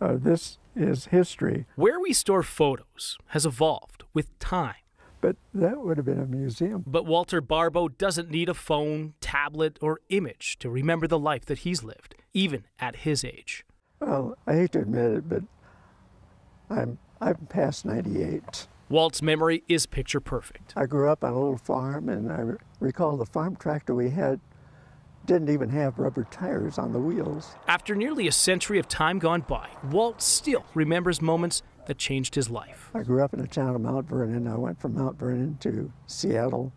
Uh, this is history. Where we store photos has evolved with time. But that would have been a museum. But Walter Barbor doesn't need a phone, tablet, or image to remember the life that he's lived, even at his age. Well, I hate to admit it, but I'm I'm past 98. Walt's memory is picture perfect. I grew up on a little farm, and I recall the farm tractor we had didn't even have rubber tires on the wheels. After nearly a century of time gone by, Walt still remembers moments that changed his life. I grew up in the town of Mount Vernon. I went from Mount Vernon to Seattle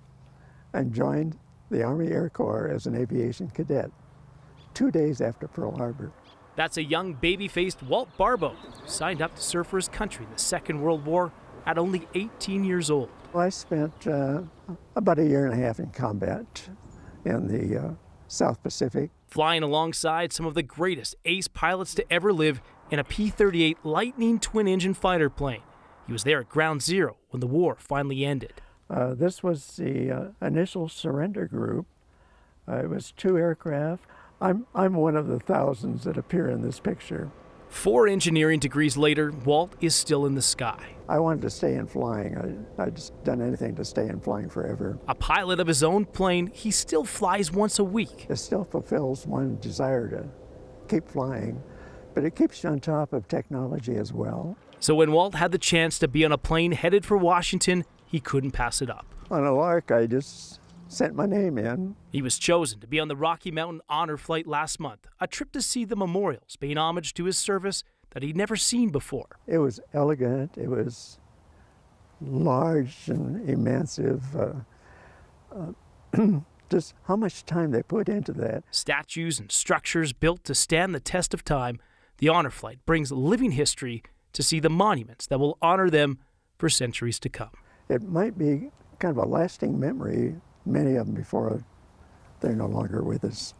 and joined the Army Air Corps as an aviation cadet two days after Pearl Harbor. That's a young baby faced Walt Barbor, signed up to serve for his country in the Second World War at only 18 years old. Well, I spent uh, about a year and a half in combat in the uh, South Pacific. Flying alongside some of the greatest ace pilots to ever live in a P 38 Lightning twin engine fighter plane. He was there at ground zero when the war finally ended. Uh, this was the uh, initial surrender group. Uh, it was two aircraft. I'm, I'm one of the thousands that appear in this picture. Four engineering degrees later, Walt is still in the sky. I wanted to stay in flying. I, I just done anything to stay in flying forever. A pilot of his own plane, he still flies once a week. It still fulfills one desire to keep flying, but it keeps you on top of technology as well. So when Walt had the chance to be on a plane headed for Washington, he couldn't pass it up. On a lark, I just sent my name in. He was chosen to be on the Rocky Mountain Honor Flight last month, a trip to see the memorials, paying homage to his service that he'd never seen before. It was elegant, it was large and immense. Uh, uh, just how much time they put into that. Statues and structures built to stand the test of time, the Honor Flight brings living history to see the monuments that will honor them for centuries to come. It might be kind of a lasting memory many of them before they're no longer with us.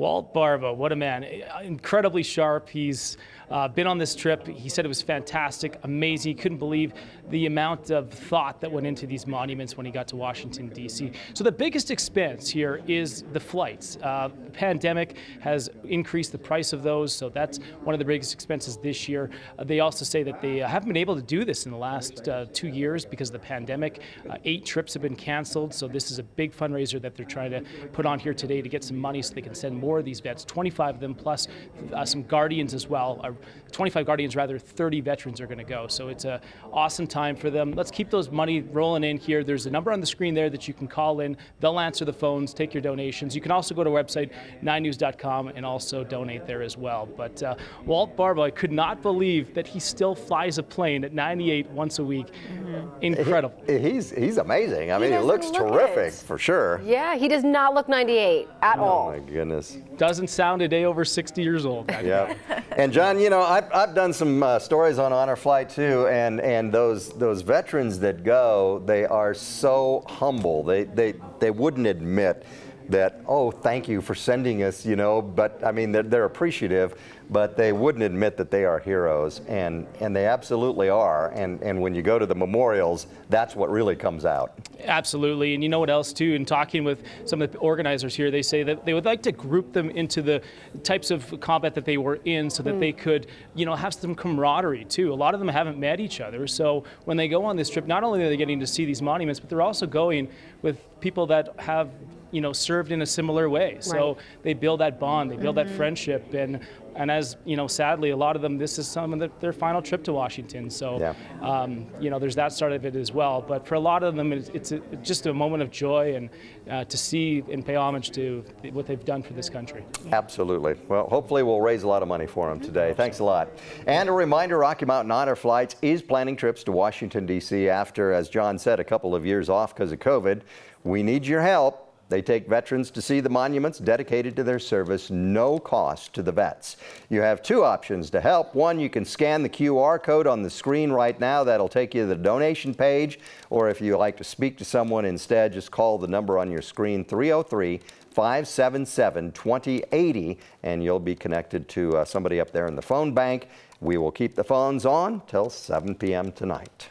Walt Barbor, what a man. Incredibly sharp. He's uh, been on this trip. He said it was fantastic, amazing. He couldn't believe the amount of thought that went into these monuments when he got to Washington, D.C. So the biggest expense here is the flights. Uh, the pandemic has increased the price of those, so that's one of the biggest expenses this year. Uh, they also say that they haven't been able to do this in the last uh, two years because of the pandemic. Uh, eight trips have been canceled, so this is a big fundraiser that they're trying to put on here today to get some money so they can send more of these vets, 25 of them, plus uh, some guardians as well. Uh, 25 guardians, rather, 30 veterans are going to go. So it's an awesome time for them. Let's keep those money rolling in here. There's a number on the screen there that you can call in. They'll answer the phones, take your donations. You can also go to our website, 9news.com, and also donate there as well. But uh, Walt Barbor, I could not believe that he still flies a plane at 98 once a week. Mm-hmm. Incredible. He, he's, he's amazing. I mean, he, he looks look terrific it. for sure. Yeah, he does not look 98 at oh, all. Oh, my goodness. Doesn't sound a day over 60 years old. yeah. and Jon, you know, I've, I've done some uh, stories on Honor Flight too, and, and those, those veterans that go, they are so humble. They, they, they wouldn't admit that, oh, thank you for sending us, you know, but I mean, they're, they're appreciative but they wouldn't admit that they are heroes, and, and they absolutely are. And, and when you go to the memorials, that's what really comes out. Absolutely, and you know what else too, in talking with some of the organizers here, they say that they would like to group them into the types of combat that they were in so that mm. they could, you know, have some camaraderie too. A lot of them haven't met each other, so when they go on this trip, not only are they getting to see these monuments, but they're also going with people that have you know served in a similar way so they build that bond they build mm -hmm. that mm-hmm. friendship and and as you know, sadly, a lot of them, this is some of the, their final trip to Washington. So, yeah. um, you know, there's that side of it as well. But for a lot of them, it's, it's a, just a moment of joy and uh, to see and pay homage to what they've done for this country. Absolutely. Well, hopefully we'll raise a lot of money for them today. Thanks a lot. And a reminder, Rocky Mountain Honor Flights is planning trips to Washington, D.C. after, as Jon said, a couple of years off because of COVID. We need your help. They take veterans to see the monuments dedicated to their service, no cost to the vets. You have two options to help. One, you can scan the QR code on the screen right now. That'll take you to the donation page. Or if you like to speak to someone instead, just call the number on your screen, 303 577 2080, and you'll be connected to uh, somebody up there in the phone bank. We will keep the phones on till 7 p.m. tonight.